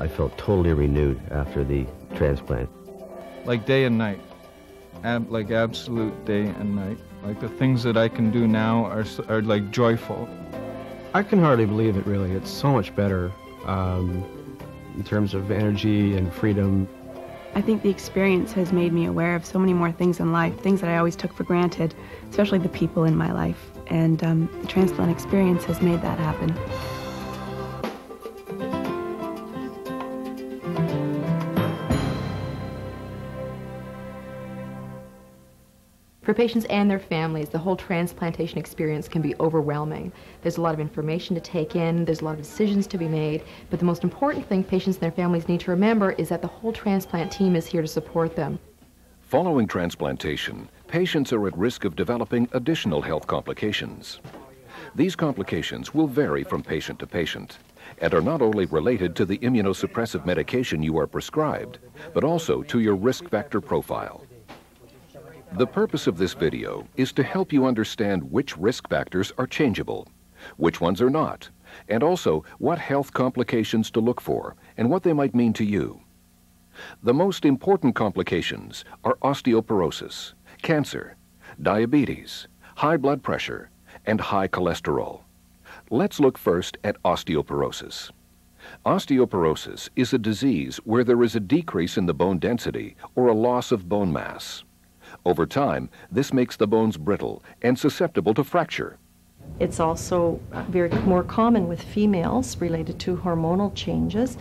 I felt totally renewed after the transplant. Like day and night. Ab- like absolute day and night. Like the things that I can do now are, are like joyful. I can hardly believe it, really. It's so much better um, in terms of energy and freedom. I think the experience has made me aware of so many more things in life, things that I always took for granted, especially the people in my life. And um, the transplant experience has made that happen. For patients and their families, the whole transplantation experience can be overwhelming. There's a lot of information to take in, there's a lot of decisions to be made, but the most important thing patients and their families need to remember is that the whole transplant team is here to support them. Following transplantation, patients are at risk of developing additional health complications. These complications will vary from patient to patient and are not only related to the immunosuppressive medication you are prescribed, but also to your risk factor profile. The purpose of this video is to help you understand which risk factors are changeable, which ones are not, and also what health complications to look for and what they might mean to you. The most important complications are osteoporosis, cancer, diabetes, high blood pressure, and high cholesterol. Let's look first at osteoporosis. Osteoporosis is a disease where there is a decrease in the bone density or a loss of bone mass. Over time, this makes the bones brittle and susceptible to fracture. It's also very more common with females related to hormonal changes.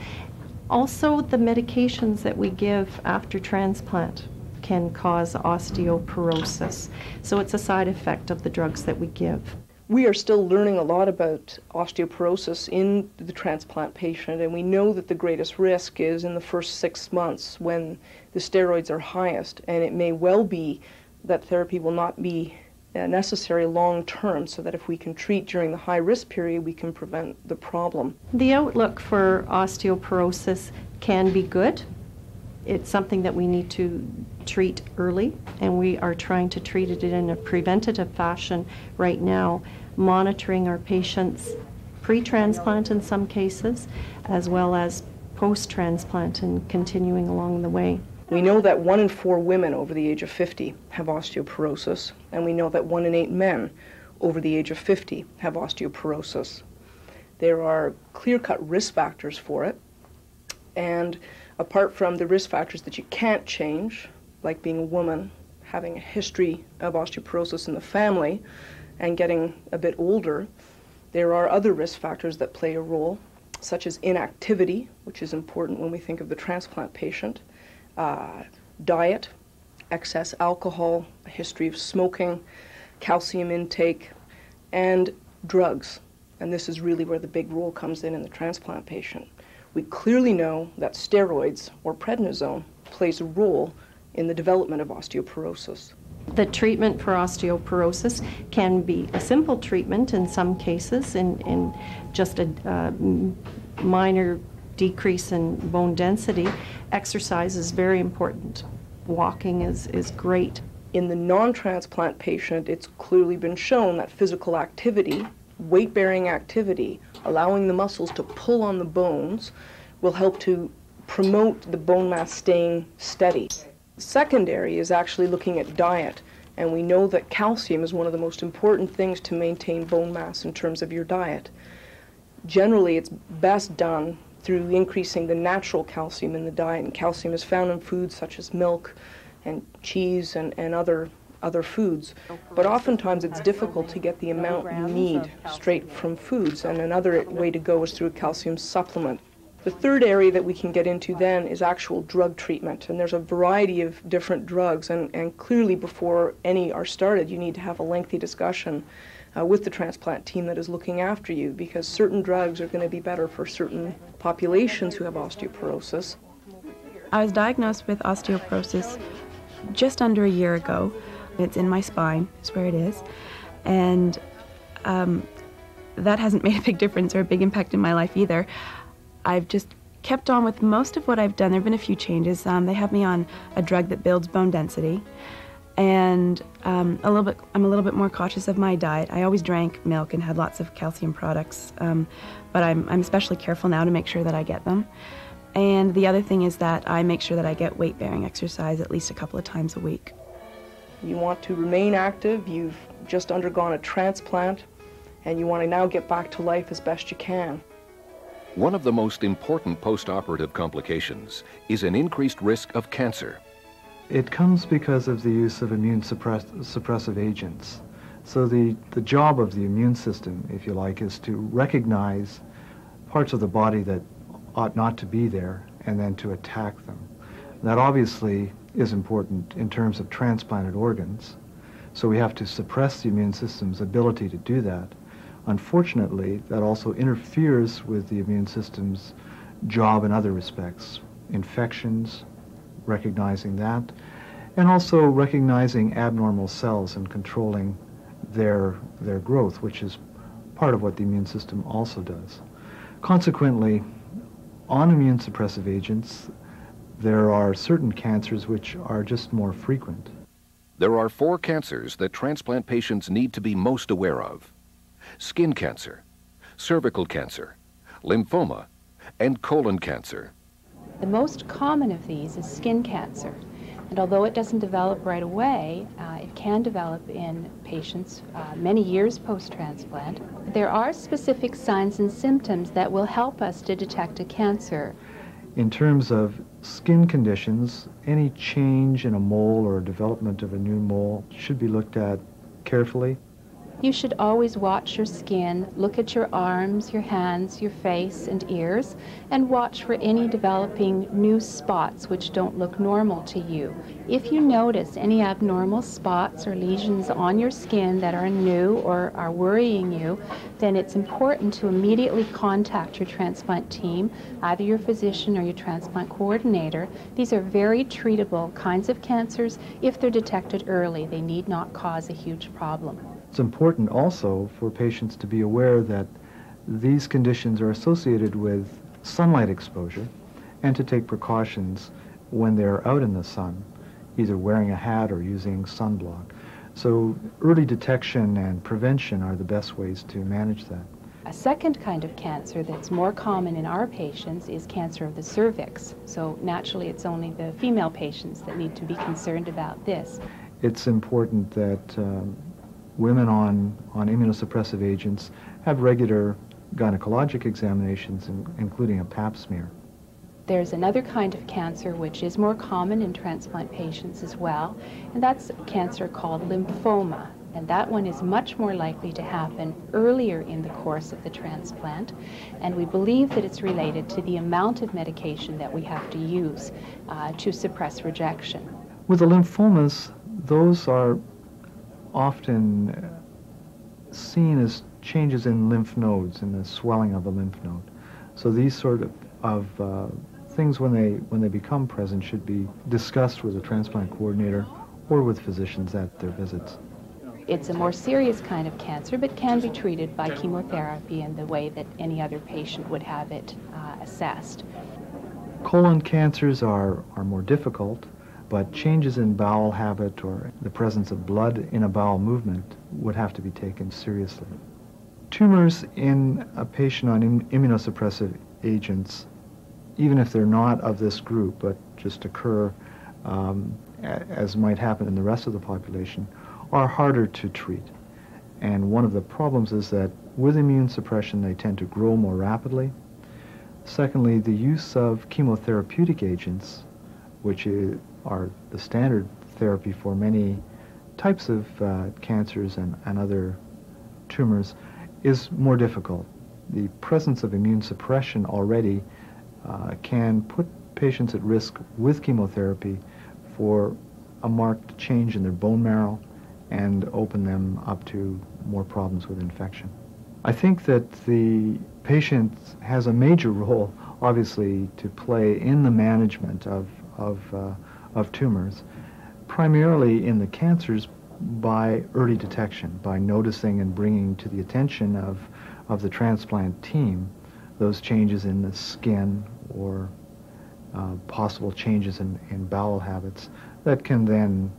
Also, the medications that we give after transplant can cause osteoporosis. So it's a side effect of the drugs that we give. We are still learning a lot about osteoporosis in the transplant patient, and we know that the greatest risk is in the first six months when the steroids are highest, and it may well be that therapy will not be uh, necessary long term, so that if we can treat during the high risk period, we can prevent the problem. The outlook for osteoporosis can be good. It's something that we need to treat early, and we are trying to treat it in a preventative fashion right now, monitoring our patients pre transplant in some cases, as well as post transplant and continuing along the way. We know that one in four women over the age of 50 have osteoporosis, and we know that one in eight men over the age of 50 have osteoporosis. There are clear cut risk factors for it, and apart from the risk factors that you can't change, like being a woman, having a history of osteoporosis in the family, and getting a bit older, there are other risk factors that play a role, such as inactivity, which is important when we think of the transplant patient, uh, diet, excess alcohol, a history of smoking, calcium intake, and drugs. And this is really where the big role comes in in the transplant patient. We clearly know that steroids or prednisone plays a role in the development of osteoporosis. The treatment for osteoporosis can be a simple treatment in some cases, in, in just a uh, minor decrease in bone density. Exercise is very important. Walking is, is great. In the non transplant patient, it's clearly been shown that physical activity, weight bearing activity, allowing the muscles to pull on the bones, will help to promote the bone mass staying steady. Secondary is actually looking at diet, and we know that calcium is one of the most important things to maintain bone mass in terms of your diet. Generally, it's best done through increasing the natural calcium in the diet, and calcium is found in foods such as milk and cheese and, and other other foods. But oftentimes it's difficult to get the amount you need straight from foods, and another way to go is through a calcium supplement. The third area that we can get into then is actual drug treatment, and there's a variety of different drugs, and, and clearly before any are started, you need to have a lengthy discussion uh, with the transplant team that is looking after you, because certain drugs are going to be better for certain populations who have osteoporosis. I was diagnosed with osteoporosis just under a year ago. It's in my spine, is where it is. And um, that hasn't made a big difference or a big impact in my life either. I've just kept on with most of what I've done. There have been a few changes. Um, they have me on a drug that builds bone density. And um, a little bit, I'm a little bit more cautious of my diet. I always drank milk and had lots of calcium products, um, but I'm, I'm especially careful now to make sure that I get them. And the other thing is that I make sure that I get weight bearing exercise at least a couple of times a week. You want to remain active, you've just undergone a transplant, and you want to now get back to life as best you can. One of the most important postoperative complications is an increased risk of cancer. It comes because of the use of immune suppress suppressive agents. So the, the job of the immune system, if you like, is to recognize parts of the body that ought not to be there and then to attack them. That obviously is important in terms of transplanted organs. So we have to suppress the immune system's ability to do that. Unfortunately, that also interferes with the immune system's job in other respects. Infections, recognizing that, and also recognizing abnormal cells and controlling their, their growth, which is part of what the immune system also does. Consequently, on immune suppressive agents, there are certain cancers which are just more frequent. There are four cancers that transplant patients need to be most aware of. Skin cancer, cervical cancer, lymphoma, and colon cancer. The most common of these is skin cancer. And although it doesn't develop right away, uh, it can develop in patients uh, many years post-transplant. There are specific signs and symptoms that will help us to detect a cancer. In terms of skin conditions, any change in a mole or development of a new mole should be looked at carefully. You should always watch your skin, look at your arms, your hands, your face, and ears, and watch for any developing new spots which don't look normal to you. If you notice any abnormal spots or lesions on your skin that are new or are worrying you, then it's important to immediately contact your transplant team, either your physician or your transplant coordinator. These are very treatable kinds of cancers. If they're detected early, they need not cause a huge problem. It's important also for patients to be aware that these conditions are associated with sunlight exposure and to take precautions when they're out in the sun, either wearing a hat or using sunblock. So early detection and prevention are the best ways to manage that. A second kind of cancer that's more common in our patients is cancer of the cervix. So naturally it's only the female patients that need to be concerned about this. It's important that um, women on, on immunosuppressive agents have regular gynecologic examinations, in, including a pap smear. There's another kind of cancer which is more common in transplant patients as well, and that's cancer called lymphoma. And that one is much more likely to happen earlier in the course of the transplant. And we believe that it's related to the amount of medication that we have to use uh, to suppress rejection. With the lymphomas, those are often uh, seen as changes in lymph nodes and the swelling of the lymph node. So these sort of, of uh, things when they, when they become present should be discussed with a transplant coordinator or with physicians at their visits. It's a more serious kind of cancer, but can be treated by chemotherapy in the way that any other patient would have it uh, assessed. Colon cancers are, are more difficult but changes in bowel habit or the presence of blood in a bowel movement would have to be taken seriously. Tumors in a patient on Im immunosuppressive agents, even if they're not of this group, but just occur um, as might happen in the rest of the population, are harder to treat. And one of the problems is that with immune suppression, they tend to grow more rapidly. Secondly, the use of chemotherapeutic agents, which is, are the standard therapy for many types of uh, cancers and, and other tumors is more difficult. The presence of immune suppression already uh, can put patients at risk with chemotherapy for a marked change in their bone marrow and open them up to more problems with infection. I think that the patient has a major role, obviously, to play in the management of, of uh, of tumors, primarily in the cancers by early detection, by noticing and bringing to the attention of, of the transplant team those changes in the skin or uh, possible changes in, in bowel habits that can then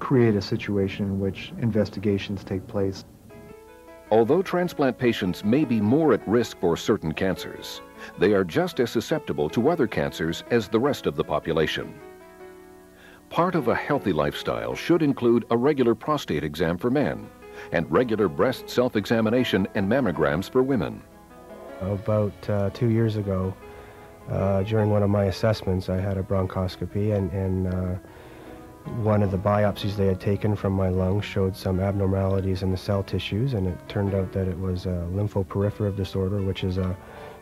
create a situation in which investigations take place. Although transplant patients may be more at risk for certain cancers, They are just as susceptible to other cancers as the rest of the population. Part of a healthy lifestyle should include a regular prostate exam for men and regular breast self-examination and mammograms for women. About uh, two years ago, uh, during one of my assessments, I had a bronchoscopy, and, and uh, one of the biopsies they had taken from my lungs showed some abnormalities in the cell tissues, and it turned out that it was a lymphoproliferative disorder, which is a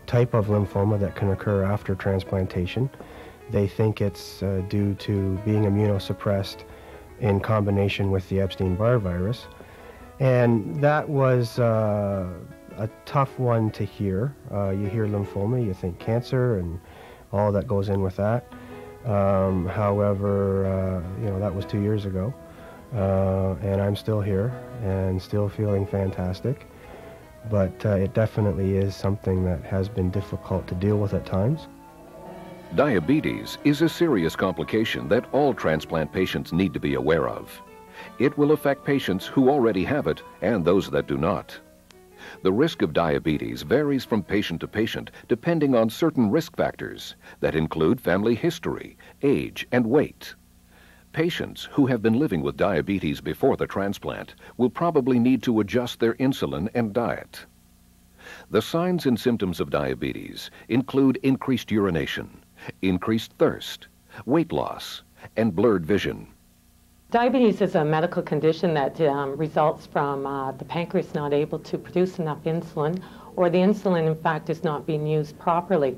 type of lymphoma that can occur after transplantation. They think it's uh, due to being immunosuppressed in combination with the Epstein-Barr virus. And that was uh, a tough one to hear. Uh, you hear lymphoma, you think cancer and all that goes in with that. Um, however, uh, you know, that was two years ago. Uh, and I'm still here and still feeling fantastic. But uh, it definitely is something that has been difficult to deal with at times. Diabetes is a serious complication that all transplant patients need to be aware of. It will affect patients who already have it and those that do not. The risk of diabetes varies from patient to patient depending on certain risk factors that include family history, age, and weight. Patients who have been living with diabetes before the transplant will probably need to adjust their insulin and diet. The signs and symptoms of diabetes include increased urination, increased thirst, weight loss, and blurred vision. Diabetes is a medical condition that um, results from uh, the pancreas not able to produce enough insulin, or the insulin, in fact, is not being used properly.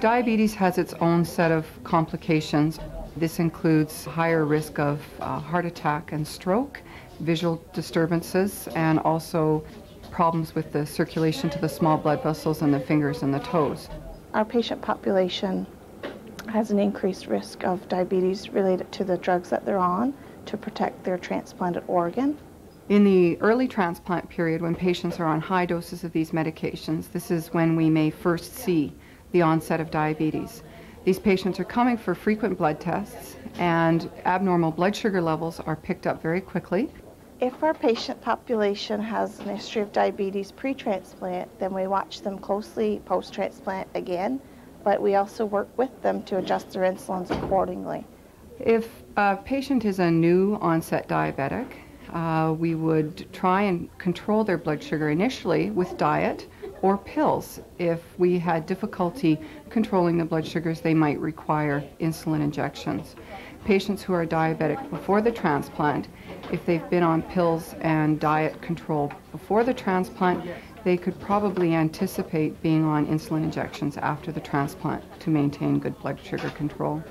Diabetes has its own set of complications. This includes higher risk of uh, heart attack and stroke, visual disturbances, and also problems with the circulation to the small blood vessels in the fingers and the toes. Our patient population has an increased risk of diabetes related to the drugs that they're on to protect their transplanted organ. In the early transplant period, when patients are on high doses of these medications, this is when we may first see the onset of diabetes. These patients are coming for frequent blood tests, and abnormal blood sugar levels are picked up very quickly. If our patient population has an history of diabetes pre transplant, then we watch them closely post transplant again, but we also work with them to adjust their insulins accordingly. If a patient is a new onset diabetic, uh, we would try and control their blood sugar initially with diet or pills. If we had difficulty controlling the blood sugars, they might require insulin injections. Patients who are diabetic before the transplant, if they've been on pills and diet control before the transplant, they could probably anticipate being on insulin injections after the transplant to maintain good blood sugar control.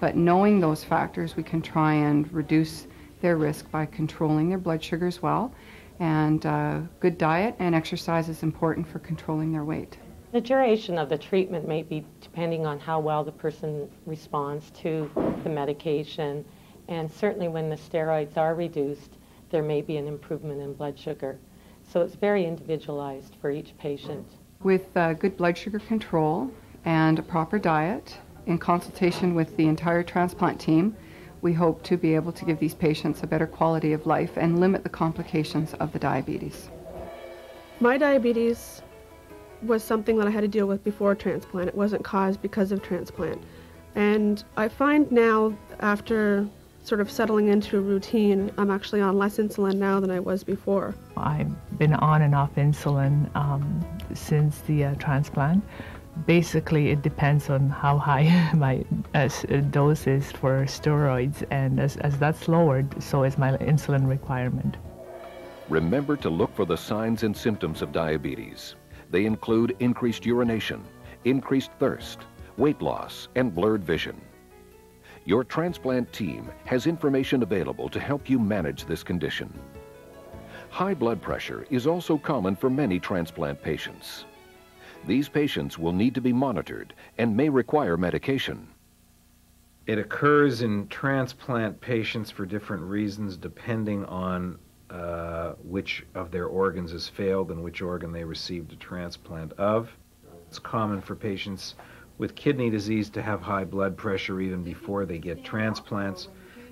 But knowing those factors, we can try and reduce their risk by controlling their blood sugars well. And uh, good diet and exercise is important for controlling their weight. The duration of the treatment may be depending on how well the person responds to the medication. And certainly when the steroids are reduced, there may be an improvement in blood sugar. So it's very individualized for each patient. With uh, good blood sugar control and a proper diet, in consultation with the entire transplant team, we hope to be able to give these patients a better quality of life and limit the complications of the diabetes. My diabetes was something that I had to deal with before transplant. It wasn't caused because of transplant. And I find now, after sort of settling into a routine, I'm actually on less insulin now than I was before. I've been on and off insulin um, since the uh, transplant basically it depends on how high my uh, dose is for steroids and as, as that's lowered so is my insulin requirement. Remember to look for the signs and symptoms of diabetes. They include increased urination increased thirst weight loss and blurred vision. Your transplant team has information available to help you manage this condition. High blood pressure is also common for many transplant patients these patients will need to be monitored and may require medication. It occurs in transplant patients for different reasons depending on uh, which of their organs has failed and which organ they received a transplant of. It's common for patients with kidney disease to have high blood pressure even before they get transplants.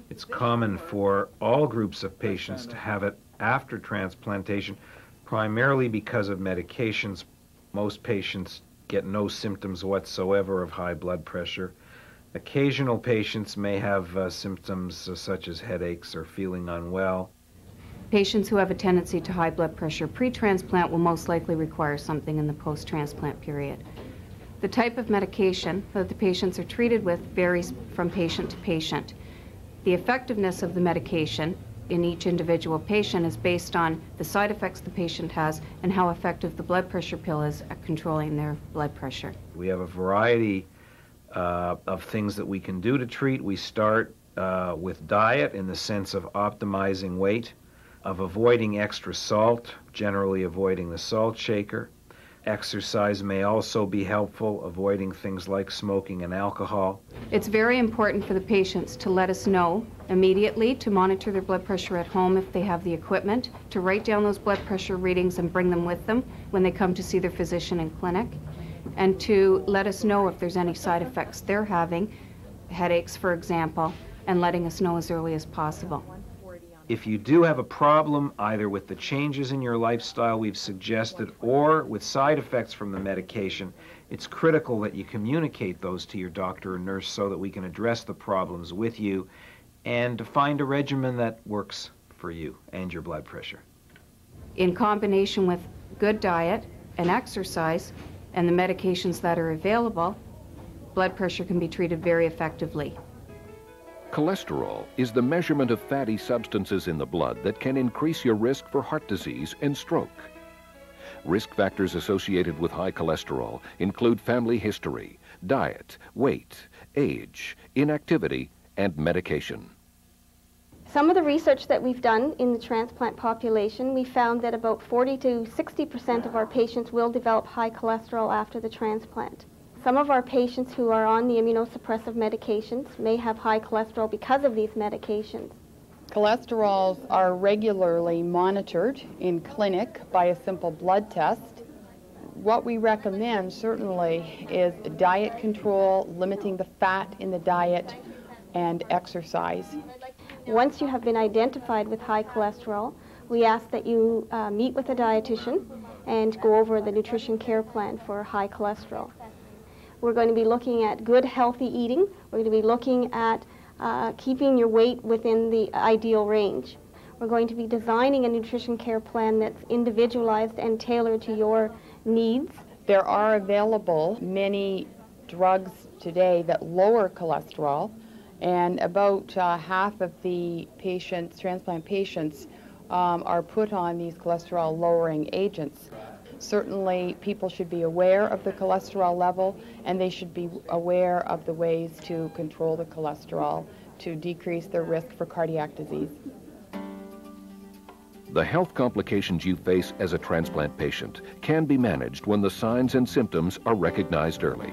It's common for all groups of patients to have it after transplantation, primarily because of medications most patients get no symptoms whatsoever of high blood pressure. Occasional patients may have uh, symptoms uh, such as headaches or feeling unwell. Patients who have a tendency to high blood pressure pre-transplant will most likely require something in the post-transplant period. The type of medication that the patients are treated with varies from patient to patient. The effectiveness of the medication in each individual patient is based on the side effects the patient has and how effective the blood pressure pill is at controlling their blood pressure. We have a variety uh, of things that we can do to treat. We start uh, with diet in the sense of optimizing weight, of avoiding extra salt, generally avoiding the salt shaker. Exercise may also be helpful, avoiding things like smoking and alcohol. It's very important for the patients to let us know immediately to monitor their blood pressure at home if they have the equipment, to write down those blood pressure readings and bring them with them when they come to see their physician in clinic, and to let us know if there's any side effects they're having, headaches, for example, and letting us know as early as possible. If you do have a problem either with the changes in your lifestyle we've suggested or with side effects from the medication, it's critical that you communicate those to your doctor or nurse so that we can address the problems with you and to find a regimen that works for you and your blood pressure. In combination with good diet and exercise and the medications that are available, blood pressure can be treated very effectively. Cholesterol is the measurement of fatty substances in the blood that can increase your risk for heart disease and stroke. Risk factors associated with high cholesterol include family history, diet, weight, age, inactivity, and medication. Some of the research that we've done in the transplant population, we found that about 40 to 60% of our patients will develop high cholesterol after the transplant. Some of our patients who are on the immunosuppressive medications may have high cholesterol because of these medications. Cholesterols are regularly monitored in clinic by a simple blood test. What we recommend certainly is diet control, limiting the fat in the diet, and exercise. Once you have been identified with high cholesterol, we ask that you uh, meet with a dietitian and go over the nutrition care plan for high cholesterol. We're going to be looking at good, healthy eating. We're going to be looking at uh, keeping your weight within the ideal range. We're going to be designing a nutrition care plan that's individualized and tailored to your needs. There are available many drugs today that lower cholesterol, and about uh, half of the patients, transplant patients, um, are put on these cholesterol lowering agents. Certainly, people should be aware of the cholesterol level and they should be aware of the ways to control the cholesterol to decrease their risk for cardiac disease. The health complications you face as a transplant patient can be managed when the signs and symptoms are recognized early.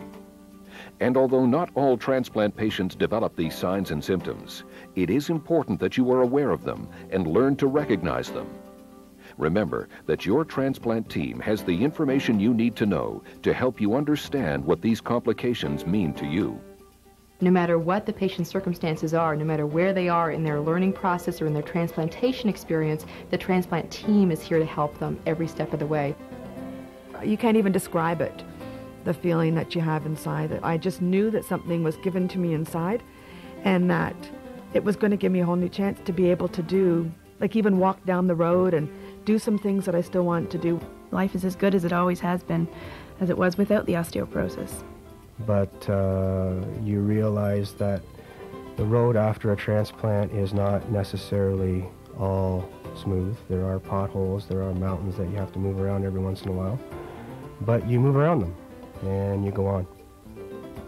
And although not all transplant patients develop these signs and symptoms, it is important that you are aware of them and learn to recognize them. Remember that your transplant team has the information you need to know to help you understand what these complications mean to you. No matter what the patient's circumstances are, no matter where they are in their learning process or in their transplantation experience, the transplant team is here to help them every step of the way. You can't even describe it, the feeling that you have inside. I just knew that something was given to me inside and that it was going to give me a whole new chance to be able to do, like even walk down the road and do some things that I still want to do. Life is as good as it always has been, as it was without the osteoporosis. But uh, you realize that the road after a transplant is not necessarily all smooth. There are potholes, there are mountains that you have to move around every once in a while. But you move around them and you go on.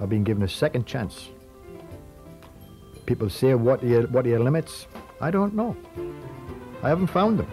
I've been given a second chance. People say, what are your, what are your limits? I don't know. I haven't found them.